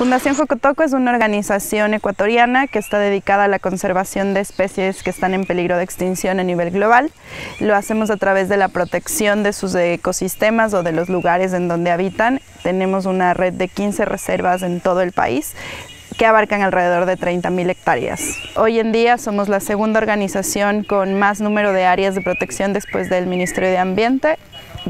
Fundación Jocotoco es una organización ecuatoriana que está dedicada a la conservación de especies que están en peligro de extinción a nivel global. Lo hacemos a través de la protección de sus ecosistemas o de los lugares en donde habitan. Tenemos una red de 15 reservas en todo el país que abarcan alrededor de 30.000 hectáreas. Hoy en día somos la segunda organización con más número de áreas de protección después del Ministerio de Ambiente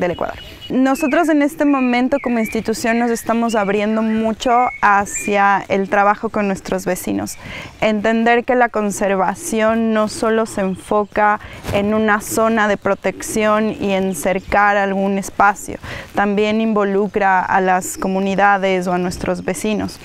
del Ecuador. Nosotros en este momento como institución nos estamos abriendo mucho hacia el trabajo con nuestros vecinos. Entender que la conservación no solo se enfoca en una zona de protección y en cercar algún espacio, también involucra a las comunidades o a nuestros vecinos.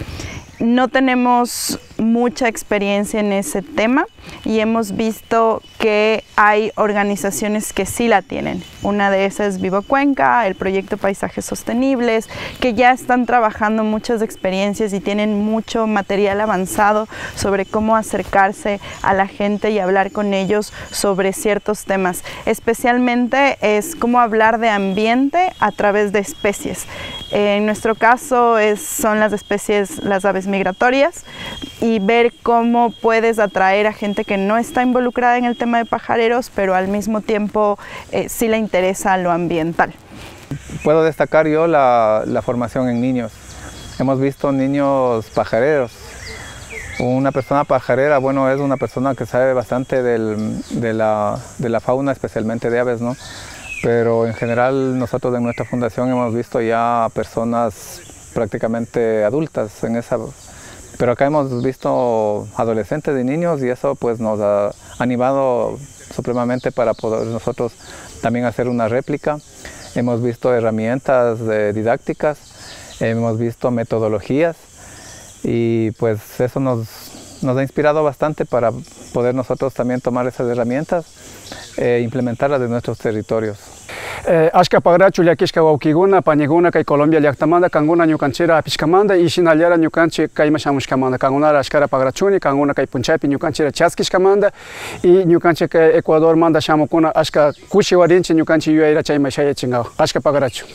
No tenemos mucha experiencia en ese tema y hemos visto que hay organizaciones que sí la tienen. Una de esas es Vivo Cuenca, el proyecto Paisajes Sostenibles, que ya están trabajando muchas experiencias y tienen mucho material avanzado sobre cómo acercarse a la gente y hablar con ellos sobre ciertos temas. Especialmente es cómo hablar de ambiente a través de especies. En nuestro caso es, son las especies, las aves migratorias y ver cómo puedes atraer a gente que no está involucrada en el tema de pajareros, pero al mismo tiempo eh, sí le interesa lo ambiental. Puedo destacar yo la, la formación en niños. Hemos visto niños pajareros. Una persona pajarera, bueno, es una persona que sabe bastante del, de, la, de la fauna, especialmente de aves, ¿no? pero en general nosotros en nuestra fundación hemos visto ya personas prácticamente adultas en esa pero acá hemos visto adolescentes y niños y eso pues nos ha animado supremamente para poder nosotros también hacer una réplica. Hemos visto herramientas didácticas, hemos visto metodologías y pues eso nos, nos ha inspirado bastante para poder nosotros también tomar esas herramientas e implementarlas en nuestros territorios. Eh, ashka pagrachu llakishka wawkikuna pañikuna kay Colombia llaqtamanta kankuna ñukanchira apishkamanta y shinallera ñukanchik kayma shamushkamanta kankunara ashkara pagrachuni kankuna kay punchaypi ñukanchira chaskishkamanta y ñukanchik Ecuador manta shamukuna ashka kushi warinchik ñukanchik yuyayra chayma shayachinkawa ashka pagrachu